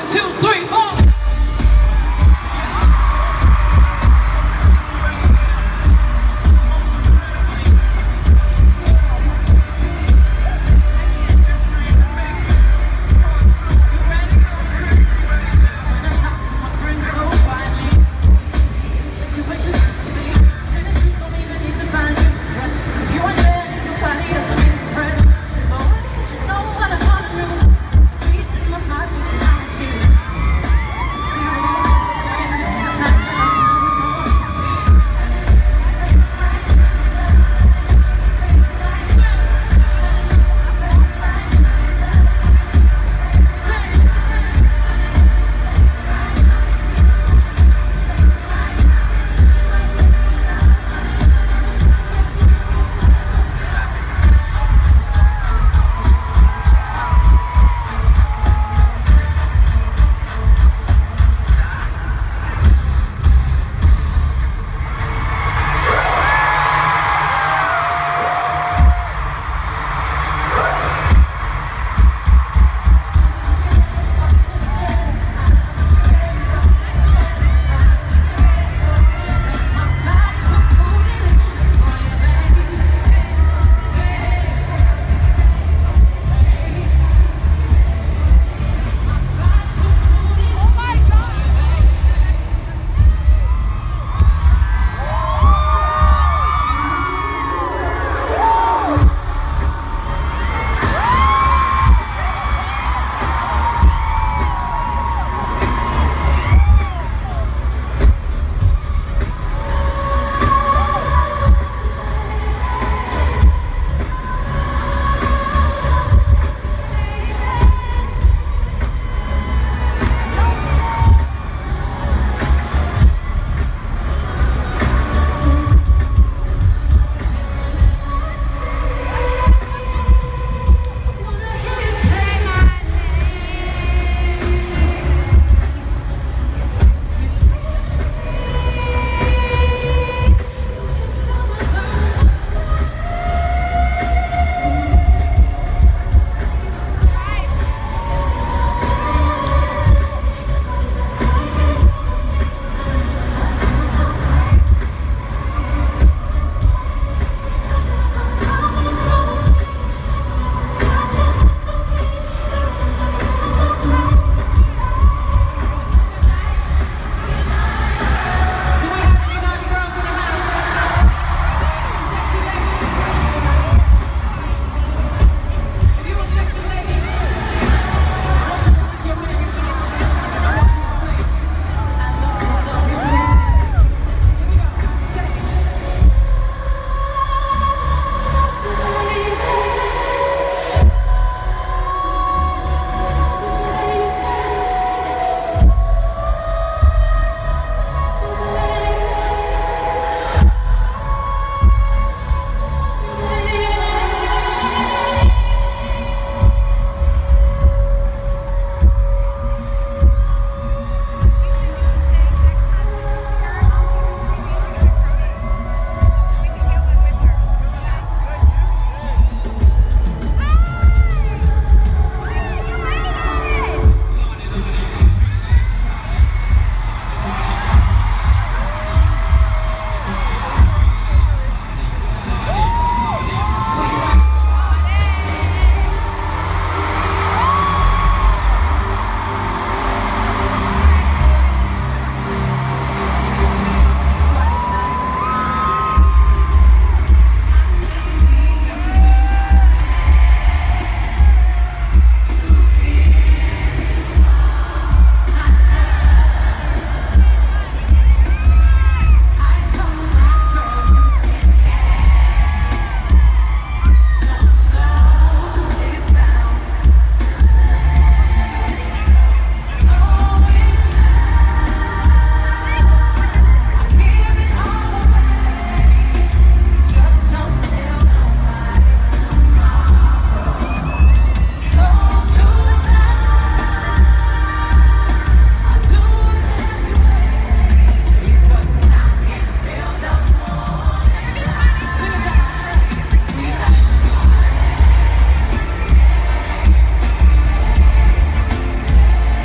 One, two, three.